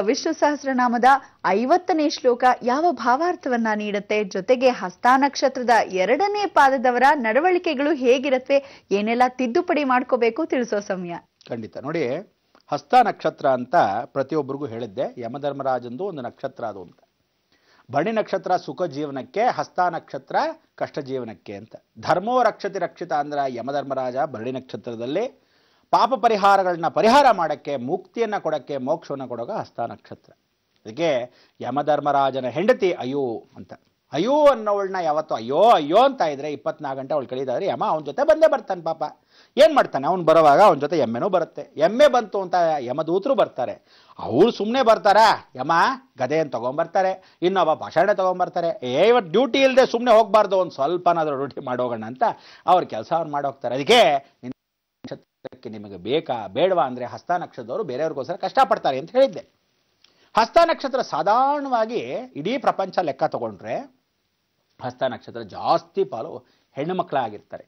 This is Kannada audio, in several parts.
ವಿಷ್ಣು ಸಹಸ್ರನಾಮದ ಐವತ್ತನೇ ಶ್ಲೋಕ ಯಾವ ಭಾವಾರ್ಥವನ್ನ ನೀಡುತ್ತೆ? ಜೊತೆಗೆ ಹಸ್ತ ನಕ್ಷತ್ರದ ಎರಡನೇ ಪಾದದವರ ನಡವಳಿಕೆಗಳು ಹೇಗಿರುತ್ತೆ ಏನೆಲ್ಲ ತಿದ್ದುಪಡಿ ಮಾಡ್ಕೋಬೇಕು? ತಿಳಿಸೋ ಸಮಯ. ಖಂಡಿತ. ನೋಡಿ, ಹಸ್ತ ನಕ್ಷತ್ರ ಅಂತ ಪ್ರತಿಯೊಬ್ಬರಿಗೂ ಹೇಳಿದ್ದೆ. ಯಮಧರ್ಮರಾಜಂದು ಒಂದು ನಕ್ಷತ್ರ ಅದು ಅಂತ. ಬಣಿ ನಕ್ಷತ್ರ ಸುಖ ಜೀವನಕ್ಕೆ, ಹಸ್ತ ನಕ್ಷತ್ರ ಕಷ್ಟ ಜೀವನಕ್ಕೆ ಅಂತ. ಧರ್ಮೋ ರಕ್ಷತಿ ರಕ್ಷಿತ ಅಂದ್ರೆ ಯಮಧರ್ಮರಾಜ ಭರಣಿ ನಕ್ಷತ್ರದಲ್ಲಿ ಪಾಪ ಪರಿಹಾರಗಳನ್ನ ಪರಿಹಾರ ಮಾಡೋಕ್ಕೆ, ಮುಕ್ತಿಯನ್ನು ಕೊಡೋಕ್ಕೆ, ಮೋಕ್ಷವನ್ನು ಕೊಡೋಕೆ ಹಸ್ತ ನಕ್ಷತ್ರ. ಅದಕ್ಕೆ ಯಮಧರ್ಮರಾಜನ ಹೆಂಡತಿ ಅಯ್ಯೋ ಅಂತ. ಅಯ್ಯೋ ಅನ್ನೋಳನ್ನ ಯಾವತ್ತು ಅಯ್ಯೋ ಅಯ್ಯೋ ಅಂತ ಇದ್ರೆ ಇಪ್ಪತ್ನಾಲ್ಕು ಗಂಟೆ ಅವಳು ಕಳೀದಾದ್ರೆ ಯಮ ಅವನ ಜೊತೆ ಬಂದೇ ಬರ್ತಾನೆ ಪಾಪ. ಏನು ಮಾಡ್ತಾನೆ? ಅವ್ನು ಬರುವಾಗ ಅವನ ಜೊತೆ ಎಮ್ಮೆನೂ ಬರುತ್ತೆ. ಎಮ್ಮೆ ಬಂತು ಅಂತ ಯಮದೂತರು ಬರ್ತಾರೆ. ಅವರು ಸುಮ್ಮನೆ ಬರ್ತಾರಾ? ಯಮ, ಗದೆಯನ್ನು ತೊಗೊಂಬರ್ತಾರೆ. ಇನ್ನೊಬ್ಬ ಭಾಷಣ ತೊಗೊಂಬರ್ತಾರೆ. ಏ ಇವತ್ತು ಡ್ಯೂಟಿ ಇಲ್ಲದೆ ಸುಮ್ಮನೆ ಹೋಗಬಾರ್ದು. ಒಂದು ಸ್ವಲ್ಪನಾದರೂ ಡ್ಯೂಟಿ ಮಾಡೋಗೋಣ ಅಂತ ಅವ್ರ ಕೆಲಸ ಅವ್ರು ಮಾಡೋಗ್ತಾರೆ ಅದಕ್ಕೆ ನಕ್ಷತ್ರಕ್ಕೆ ನಿಮಗೆ ಬೇಕಾ, ಬೇಡವಾ ಅಂದರೆ ಹಸ್ತ ನಕ್ಷತ್ರದವರು ಬೇರೆಯವ್ರಿಗೋಸ್ಕರ ಕಷ್ಟಪಡ್ತಾರೆ ಅಂತ ಹೇಳಿದ್ದೆ. ಹಸ್ತ ನಕ್ಷತ್ರ ಸಾಧಾರಣವಾಗಿ ಇಡೀ ಪ್ರಪಂಚ ಲೆಕ್ಕ ತಗೊಂಡ್ರೆ ಹಸ್ತ ನಕ್ಷತ್ರ ಜಾಸ್ತಿ ಪಾಲು ಹೆಣ್ಣು ಮಕ್ಕಳಾಗಿರ್ತಾರೆ.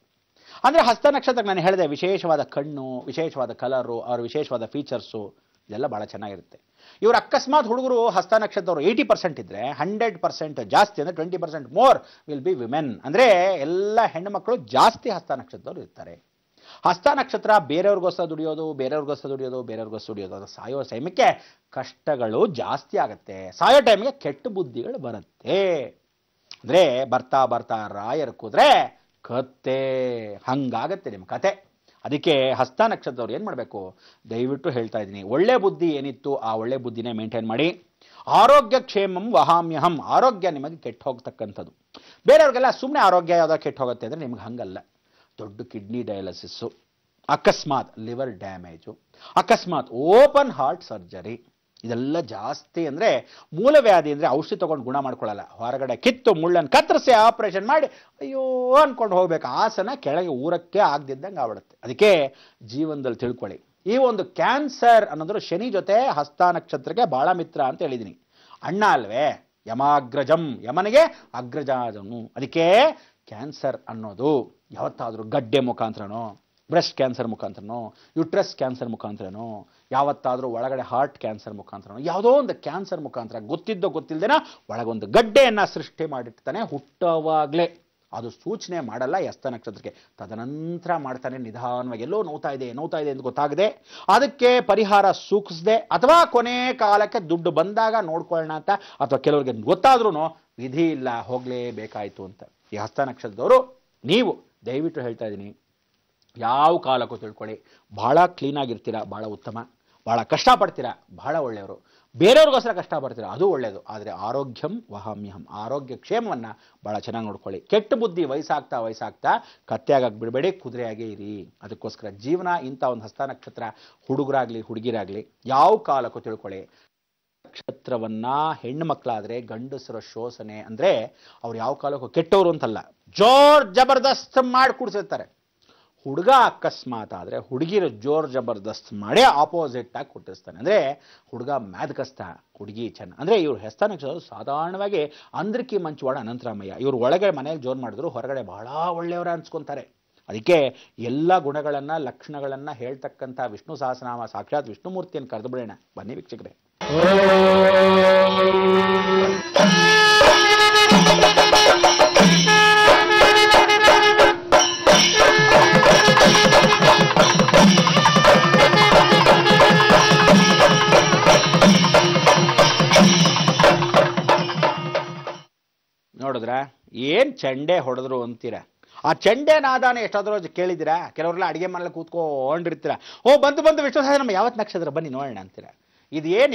ಅಂದರೆ ಹಸ್ತ ನಕ್ಷತ್ರಕ್ಕೆ ನಾನು ಹೇಳಿದೆ, ವಿಶೇಷವಾದ ಕಣ್ಣು, ವಿಶೇಷವಾದ ಕಲರು ಅವ್ರ ವಿಶೇಷವಾದ ಫೀಚರ್ಸು ಇದೆಲ್ಲ ಭಾಳ ಚೆನ್ನಾಗಿರುತ್ತೆ. ಇವರು ಅಕಸ್ಮಾತ್ ಹುಡುಗರು ಹಸ್ತ ನಕ್ಷತ್ರದವರು ಏಯ್ಟಿ ಪರ್ಸೆಂಟ್ ಇದ್ದರೆ ಹಂಡ್ರೆಡ್ ಪರ್ಸೆಂಟ್ ಜಾಸ್ತಿ ಅಂದರೆ twenty percent more will be women ಅಂದರೆ ಎಲ್ಲ ಹೆಣ್ಣು ಮಕ್ಕಳು ಜಾಸ್ತಿ ಹಸ್ತ ನಕ್ಷತ್ರದವರು ಇರ್ತಾರೆ. ಹಸ್ತ ನಕ್ಷತ್ರ ಬೇರೆಯವ್ರಿಗೋಸ್ಕರ ದುಡಿಯೋದು ಬೇರೆಯವ್ರಿಗೋಸ್ಕರ ದುಡಿಯೋದು ಬೇರೆಯವ್ರಿಗೋಸ್ಕರ ದುಡಿಯೋದು ಅದು ಸಾಯೋ ಸಮಯಕ್ಕೆ ಕಷ್ಟಗಳು ಜಾಸ್ತಿ ಆಗುತ್ತೆ. ಸಾಯೋ ಟೈಮಿಗೆ ಕೆಟ್ಟ ಬುದ್ಧಿಗಳು ಬರುತ್ತೆ. ಅಂದರೆ ಬರ್ತಾ ಬರ್ತಾ ರಾಯರು ಕೂದ್ರೆ ಕತ್ತೆ ಹಂಗಾಗತ್ತೆ ನಿಮ್ಮ ಕತೆ. ಅದಕ್ಕೆ ಹಸ್ತ ನಕ್ಷತ್ರದವ್ರು ಏನು ಮಾಡಬೇಕು? ದಯವಿಟ್ಟು ಹೇಳ್ತಾ ಇದ್ದೀನಿ. ಒಳ್ಳೆ ಬುದ್ಧಿ ಏನಿತ್ತು, ಆ ಒಳ್ಳೆ ಬುದ್ಧಿನೇ ಮೇಂಟೈನ್ ಮಾಡಿ. ಆರೋಗ್ಯ ಕ್ಷೇಮಂ ವಹಾಮ್ಯಹಂ. ಆರೋಗ್ಯ ನಿಮಗೆ ಕೆಟ್ಟು ಹೋಗ್ತಕ್ಕಂಥದ್ದು. ಬೇರೆಯವ್ರಿಗೆಲ್ಲ ಸುಮ್ಮನೆ ಆರೋಗ್ಯ ಯಾವುದೋ ಕೆಟ್ಟ ಹೋಗುತ್ತೆ ಅಂದರೆ ನಿಮ್ಗೆ ಹಂಗಲ್ಲ. ದೊಡ್ಡ ಕಿಡ್ನಿ ಡಯಾಲಿಸಿಸ್ಸು, ಅಕಸ್ಮಾತ್ ಲಿವರ್ ಡ್ಯಾಮೇಜು, ಅಕಸ್ಮಾತ್ ಓಪನ್ ಹಾರ್ಟ್ ಸರ್ಜರಿ, ಇದೆಲ್ಲ ಜಾಸ್ತಿ ಅಂದರೆ ಮೂಲವ್ಯಾಧಿ ಅಂದರೆ ಔಷಧಿ ತೊಗೊಂಡು ಗುಣ ಮಾಡ್ಕೊಳ್ಳಲ್ಲ. ಹೊರಗಡೆ ಕಿತ್ತು ಮುಳ್ಳನ್ನು ಕತ್ತರಿಸಿ ಆಪರೇಷನ್ ಮಾಡಿ, ಅಯ್ಯೋ ಅಂದ್ಕೊಂಡು ಹೋಗ್ಬೇಕು. ಆಸನ ಕೆಳಗೆ ಊರಕ್ಕೆ ಆಗದಿದ್ದಂಗೆ ಆಗ್ಬಿಡುತ್ತೆ. ಅದಕ್ಕೆ ಜೀವನದಲ್ಲಿ ತಿಳ್ಕೊಳ್ಳಿ. ಈ ಒಂದು ಕ್ಯಾನ್ಸರ್ ಅನ್ನೋದ್ರ ಶನಿ ಜೊತೆ ಹಸ್ತ ನಕ್ಷತ್ರಕ್ಕೆ ಭಾಳ ಮಿತ್ರ ಅಂತ ಹೇಳಿದ್ದೀನಿ ಅಣ್ಣ ಅಲ್ವೇ, ಯಮಾಗ್ರಜಂ, ಯಮನಿಗೆ ಅಗ್ರಜಾದನು ಅದಕ್ಕೆ ಕ್ಯಾನ್ಸರ್ ಅನ್ನೋದು ಯಾವತ್ತಾದರೂ ಗಡ್ಡೆ ಮುಖಾಂತರನೋ, ಬ್ರೆಸ್ಟ್ ಕ್ಯಾನ್ಸರ್ ಮುಖಾಂತರನೋ, ಯುಟ್ರೆಸ್ ಕ್ಯಾನ್ಸರ್ ಮುಖಾಂತರನೋ, ಯಾವತ್ತಾದರೂ ಒಳಗಡೆ ಹಾರ್ಟ್ ಕ್ಯಾನ್ಸರ್ ಮುಖಾಂತರನೋ, ಯಾವುದೋ ಒಂದು ಕ್ಯಾನ್ಸರ್ ಮುಖಾಂತರ, ಗೊತ್ತಿದ್ದೋ ಗೊತ್ತಿಲ್ಲದೇನ ಒಳಗೊಂದು ಗಡ್ಡೆಯನ್ನು ಸೃಷ್ಟಿ ಮಾಡಿರ್ತಾನೆ ಹುಟ್ಟವಾಗಲೇ. ಅದು ಸೂಚನೆ ಮಾಡಲ್ಲ ಎಸ್ತ ನಕ್ಷತ್ರಕ್ಕೆ. ತದನಂತರ ಮಾಡ್ತಾನೆ, ನಿಧಾನವಾಗಿ ಎಲ್ಲೋ ನೋತಾ ಇದೆ ನೋತಾ ಇದೆ ಅಂತ ಗೊತ್ತಾಗದೆ, ಅದಕ್ಕೆ ಪರಿಹಾರ ಸೂಚಿಸದೆ ಅಥವಾ ಕೊನೆ ಕಾಲಕ್ಕೆ ದುಡ್ಡು ಬಂದಾಗ ನೋಡ್ಕೊಳ್ಳೋಣ ಅಂತ, ಅಥವಾ ಕೆಲವರಿಗೆ ಗೊತ್ತಾದ್ರೂ ವಿಧಿ ಇಲ್ಲ ಹೋಗಲೇಬೇಕಾಯಿತು ಅಂತ. ಈ ಹಸ್ತ ನಕ್ಷತ್ರದವರು, ನೀವು ದಯವಿಟ್ಟು ಹೇಳ್ತಾ ಇದ್ದೀನಿ, ಯಾವ ಕಾಲಕ್ಕೂ ತಿಳ್ಕೊಳ್ಳಿ. ಭಾಳ ಕ್ಲೀನಾಗಿರ್ತೀರಾ ಭಾಳ ಉತ್ತಮ. ಭಾಳ ಕಷ್ಟಪಡ್ತೀರ, ಭಾಳ ಒಳ್ಳೆಯವರು. ಬೇರೆಯವ್ರಿಗೋಸ್ಕರ ಕಷ್ಟಪಡ್ತೀರಾ, ಅದು ಒಳ್ಳೆಯದು ಆದರೆ ಆರೋಗ್ಯಂ ವಹಾಮ್ಯಹಂ. ಆರೋಗ್ಯ ಕ್ಷೇಮವನ್ನು ಭಾಳ ಚೆನ್ನಾಗಿ ನೋಡ್ಕೊಳ್ಳಿ. ಕೆಟ್ಟ ಬುದ್ಧಿ ವಯಸ್ಸಾಗ್ತಾ ವಯಸ್ಸಾಗ್ತಾ ಕತ್ತೆಯಾಗಕ್ಕೆ ಬಿಡಬೇಡಿ ಕುದುರೆಯಾಗೇ ಇರಿ. ಅದಕ್ಕೋಸ್ಕರ ಜೀವನ ಇಂಥ ಒಂದು ಹಸ್ತ ನಕ್ಷತ್ರ ಹುಡುಗರಾಗಲಿ, ಹುಡುಗಿರಾಗಲಿ, ಯಾವ ಕಾಲಕ್ಕೂ ತಿಳ್ಕೊಳ್ಳಿ. ನಕ್ಷತ್ರವನ್ನ ಹೆಣ್ಣು ಮಕ್ಕಳಾದ್ರೆ ಗಂಡಸರ ಶೋಷಣೆ ಅಂದ್ರೆ ಅವ್ರು ಯಾವ ಕಾಲಕ್ಕೂ ಕೆಟ್ಟವರು ಅಂತಲ್ಲ. ಜೋರ್ ಜಬರ್ದಸ್ತ್ ಮಾಡಿ ಕೂಡ್ಸಿರ್ತಾರೆ. ಹುಡುಗ ಅಕಸ್ಮಾತ್ ಆದರೆ ಹುಡುಗಿರು ಜೋರ್ ಜಬರ್ದಸ್ತ್ ಮಾಡೇ ಆಪೋಸಿಟ್ ಆಗಿ ಕೊಟ್ಟಿರ್ತಾನೆ ಅಂದರೆ ಹುಡುಗ ಮ್ಯಾದಕಸ್ತ ಹುಡುಗಿ ಚೆನ್ನ ಅಂದರೆ ಇವ್ರ ಹೆಸ್ತ ನಕ್ಷತ್ರ ಸಾಧಾರಣವಾಗಿ ಅಂದ್ರಕಿ ಮಂಚುವಾಡ ಅನಂತರಾಮಯ್ಯ. ಇವ್ರು ಒಳಗೆ ಮನೆಯಲ್ಲಿ ಜೋರ್ ಮಾಡಿದ್ರು, ಹೊರಗಡೆ ಬಹಳ ಒಳ್ಳೆಯವರ ಅನ್ಸ್ಕೊಂತಾರೆ. ಅದಕ್ಕೆ ಎಲ್ಲ ಗುಣಗಳನ್ನು, ಲಕ್ಷಣಗಳನ್ನು ಹೇಳ್ತಕ್ಕಂಥ ವಿಷ್ಣು ಸಹಸ್ರನಾಮ, ಸಾಕ್ಷಾತ್ ವಿಷ್ಣುಮೂರ್ತಿಯನ್ನು ಕರೆದು ಬಿಡೋಣ. ಬನ್ನಿ ವೀಕ್ಷಕರೇ. ನೋಡಿದ್ರ ಏನ್ ಚಂಡೆ ಹೊಡೆದ್ರು ಅಂತೀರ? ಆ ಚಂಡೆ ನಾದಾನ ಎಷ್ಟಾದ್ರೂ ಕೇಳಿದಿರಾ ಕೆಲವರೆಲ್ಲ ಅಡಿಗೆ ಮನೇಲಿ ಕೂತ್ಕೊಂಡಿರ್ತೀರ. ಓ ಬಂತು ಬಂದು ವಿಷ್ಣು ನಮ್ಮ ಯಾವತ್ತು ನಕ್ಷತ್ರ? ಬನ್ನಿ ನೋಡೋಣ ಅಂತೀರಾ. ಇದು ಏನ್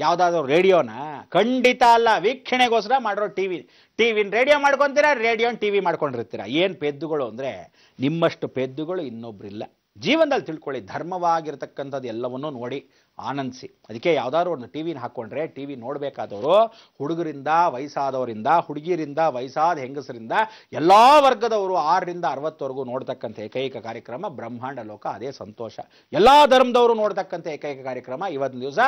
ಯಾವುದಾದ್ರು ರೇಡಿಯೋನ? ಖಂಡಿತ ಅಲ್ಲ. ವೀಕ್ಷಣೆಗೋಸ್ಕರ ಮಾಡಿರೋ ಟಿವಿ. ಟಿವಿನ ರೇಡಿಯೋ ಮಾಡ್ಕೊತೀರಾ? ರೇಡಿಯೋನ ಟಿ ವಿ ಮಾಡ್ಕೊಂಡಿರ್ತೀರಾ? ಏನು ಪೆದ್ದುಗಳು ಅಂದರೆ ನಿಮ್ಮಷ್ಟು ಪೆದ್ದುಗಳು ಇನ್ನೊಬ್ರಿಲ್ಲ. ಜೀವನದಲ್ಲಿ ತಿಳ್ಕೊಳ್ಳಿ, ಧರ್ಮವಾಗಿರ್ತಕ್ಕಂಥದ್ದು ಎಲ್ಲವನ್ನೂ ನೋಡಿ ಆನಂದಿಸಿ. ಅದಕ್ಕೆ ಯಾವ್ದಾದ್ರು ಒಂದು ಟಿ ವಿನ ಹಾಕ್ಕೊಂಡ್ರೆ ಟಿ ವಿ ನೋಡಬೇಕಾದವರು ಹುಡುಗರಿಂದ ವಯಸ್ಸಾದವರಿಂದ ಹುಡುಗಿರಿಂದ ವಯಸ್ಸಾದ ಹೆಂಗಸರಿಂದ ಎಲ್ಲ ವರ್ಗದವರು ಆರರಿಂದ ಅರವತ್ತವರೆಗೂ ನೋಡ್ತಕ್ಕಂಥ ಏಕೈಕ ಕಾರ್ಯಕ್ರಮ ಬ್ರಹ್ಮಾಂಡ ಲೋಕ, ಅದೇ ಸಂತೋಷ. ಎಲ್ಲ ಧರ್ಮದವರು ನೋಡ್ತಕ್ಕಂಥ ಏಕೈಕ ಕಾರ್ಯಕ್ರಮ ಇವತ್ತಿನ ದಿವಸ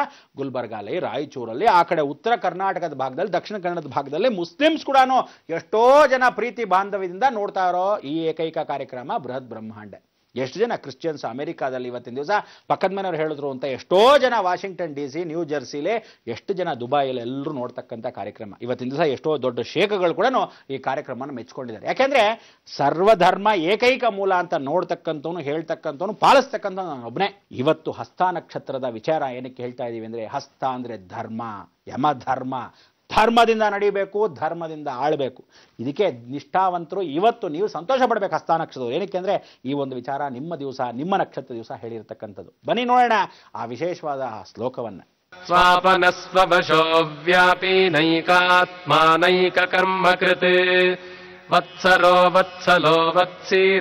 ಗುಲ್ಬರ್ಗಾಲಿ ರಾಯಚೂರಲ್ಲಿ, ಆ ಕಡೆ ಉತ್ತರ ಕರ್ನಾಟಕದ ಭಾಗದಲ್ಲಿ, ದಕ್ಷಿಣ ಕನ್ನಡದ ಭಾಗದಲ್ಲಿ ಮುಸ್ಲಿಮ್ಸ್ ಕೂಡ ಎಷ್ಟೋ ಜನ ಪ್ರೀತಿ ಬಾಂಧವ್ಯದಿಂದ ನೋಡ್ತಾ ಇರೋ ಈ ಏಕೈಕ ಕಾರ್ಯಕ್ರಮ ಬೃಹತ್ ಬ್ರಹ್ಮಾಂಡ. ಎಷ್ಟು ಜನ ಕ್ರಿಶ್ಚಿಯನ್ಸ್ ಅಮೆರಿಕಾದಲ್ಲಿ ಇವತ್ತಿನ ದಿವಸ? ಪಕ್ಕದ ಮನೆಯವ್ರು ಹೇಳಿದ್ರು ಅಂತ ಎಷ್ಟೋ ಜನ ವಾಷಿಂಗ್ಟನ್ ಡಿ ಸಿ ನ್ಯೂ ಜರ್ಸಿಲಿ ಎಷ್ಟು ಜನ ದುಬೈಯಲ್ಲಿ ಎಲ್ಲರೂ ನೋಡ್ತಕ್ಕಂಥ ಕಾರ್ಯಕ್ರಮ. ಇವತ್ತಿನ ದಿವಸ ಎಷ್ಟೋ ದೊಡ್ಡ ಶೇಖಗಳು ಕೂಡ ಈ ಕಾರ್ಯಕ್ರಮನ ಮೆಚ್ಕೊಂಡಿದ್ದಾರೆ ಯಾಕೆಂದ್ರೆ ಸರ್ವಧರ್ಮ ಏಕೈಕ ಮೂಲ ಅಂತ ನೋಡ್ತಕ್ಕಂಥವ್ನು, ಹೇಳ್ತಕ್ಕಂಥವ್ನು ಪಾಲಿಸ್ತಕ್ಕಂಥ ಒಬ್ಬನೇ ಇವತ್ತು ಹಸ್ತ ನಕ್ಷತ್ರದ ವಿಚಾರ ಏನಕ್ಕೆ ಹೇಳ್ತಾ ಇದ್ದೀವಿ ಅಂದರೆ ಹಸ್ತ ಅಂದರೆ ಧರ್ಮ ಯಮ ಧರ್ಮ ಧರ್ಮದಿಂದ ನಡಿಬೇಕು, ಧರ್ಮದಿಂದ ಆಳ್ಬೇಕು. ಇದಕ್ಕೆ ನಿಷ್ಠಾವಂತರು ಇವತ್ತು ನೀವು ಸಂತೋಷ ಪಡಬೇಕು ನಕ್ಷತ್ರ ಏನಕ್ಕೆ ಅಂದರೆ ಈ ಒಂದು ವಿಚಾರ ನಿಮ್ಮ ದಿವಸ, ನಿಮ್ಮ ನಕ್ಷತ್ರ ದಿವಸ ಹೇಳಿರ್ತಕ್ಕಂಥದ್ದು. ಬನ್ನಿ ನೋಡೋಣ ಆ ವಿಶೇಷವಾದ ಆ ಶ್ಲೋಕವನ್ನು. ಸ್ವಾಪನಸ್ವಶೋ ವ್ಯಾಪಿನೈಕಾತ್ಮಾನೈಕರ್ಮಕೃತೆ ವತ್ಸರೋ ವತ್ಸಲೋ ವತ್ಸಿ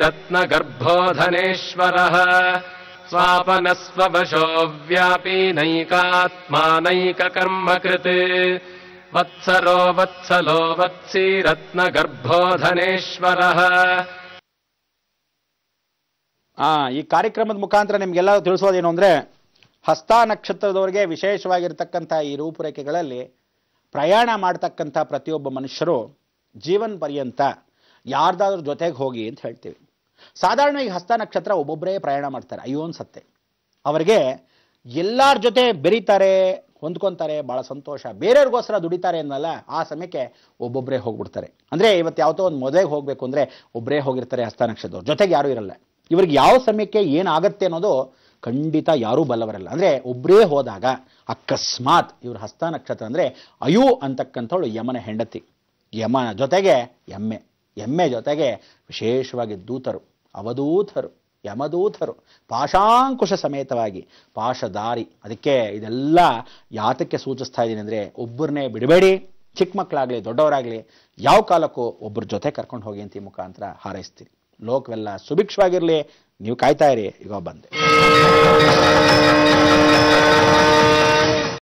ನೈಕ ಕರ್ಮ ಕೃತ वत्सरो वत्सलो वत्सी रत्नगर्भो धनेश्वरः ಆ ಈ ಕಾರ್ಯಕ್ರಮದ ಮುಖಾಂತರ ನಿಮ್ಗೆಲ್ಲ ತಿಳಿಸೋದೇನು ಅಂದ್ರೆ ಹಸ್ತ ನಕ್ಷತ್ರದವರಿಗೆ ವಿಶೇಷವಾಗಿರ್ತಕ್ಕಂಥ ಈ ರೂಪುರೇಖೆಗಳಲ್ಲಿ ಪ್ರಯಾಣ ಮಾಡ್ತಕ್ಕಂಥ ಪ್ರತಿಯೊಬ್ಬ ಮನುಷ್ಯರು ಜೀವನ ಪರ್ಯಂತ ಯಾರ್ದಾದ್ರೂ ಜೊತೆಗೆ ಹೋಗಿ ಅಂತ ಹೇಳ್ತೀವಿ ಸಾಧಾರಣ ಈ ಹಸ್ತ ನಕ್ಷತ್ರ ಒಬ್ಬೊಬ್ಬರೇ ಪ್ರಯಾಣ ಮಾಡ್ತಾರೆ ಅಯ್ಯೋ ಅನ್ಸತ್ತೆ ಅವರಿಗೆ ಎಲ್ಲರ ಜೊತೆ ಬೆರೀತಾರೆ ಹೊಂದ್ಕೊಂತಾರೆ ಭಾಳ ಸಂತೋಷ. ಬೇರೆಯವ್ರಿಗೋಸ್ಕರ ದುಡಿತಾರೆ ಅನ್ನಲ್ಲ, ಆ ಸಮಯಕ್ಕೆ ಒಬ್ಬೊಬ್ಬರೇ ಹೋಗ್ಬಿಡ್ತಾರೆ. ಅಂದರೆ ಇವತ್ತು ಯಾವತ್ತೋ ಒಂದು ಮದುವೆಗೆ ಹೋಗಬೇಕು ಅಂದರೆ ಒಬ್ಬರೇ ಹೋಗಿರ್ತಾರೆ ಹಸ್ತ ನಕ್ಷತ್ರದವ್ರು ಜೊತೆಗೆ ಯಾರೂ ಇರಲ್ಲ. ಇವ್ರಿಗೆ ಯಾವ ಸಮಯಕ್ಕೆ ಏನಾಗುತ್ತೆ ಅನ್ನೋದು ಖಂಡಿತ ಯಾರೂ ಬಲ್ಲವರಲ್ಲ. ಅಂದರೆ ಒಬ್ಬರೇ ಹೋದಾಗ ಅಕಸ್ಮಾತ್ ಇವ್ರ ಹಸ್ತ ನಕ್ಷತ್ರ ಅಂದರೆ ಅಯು ಅಂತಕ್ಕಂಥವಳು ಯಮನ ಹೆಂಡತಿ. ಯಮನ ಜೊತೆಗೆ ಎಮ್ಮೆ. ಎಮ್ಮೆ ಜೊತೆಗೆ ವಿಶೇಷವಾಗಿ ದೂತರು, ಅವಧೂತರು. ಯಮದೂತರು. ಪಾಶಾಂಕುಶ ಸಮೇತವಾಗಿ ಪಾಶದಾರಿ. ಅದಕ್ಕೆ ಇದೆಲ್ಲ ಯಾತಕ್ಕೆ ಸೂಚಿಸ್ತಾ ಇದ್ದೀನಿ ಅಂದರೆ ಒಬ್ಬರನ್ನೇ ಬಿಡಬೇಡಿ. ಚಿಕ್ಕ ಮಕ್ಕಳಾಗಲಿ, ದೊಡ್ಡವರಾಗಲಿ, ಯಾವ ಕಾಲಕ್ಕೂ ಒಬ್ಬರ ಜೊತೆ ಕರ್ಕೊಂಡು ಹೋಗಿ ಅಂತ ಈ ಮುಖಾಂತರ ಹಾರೈಸ್ತೀನಿ ಲೋಕವೆಲ್ಲ ಸುಭಿಕ್ಷವಾಗಿರಲಿ. ನೀವು ಕಾಯ್ತಾ ಇರಿ. ಈಗ ಬಂದೆ.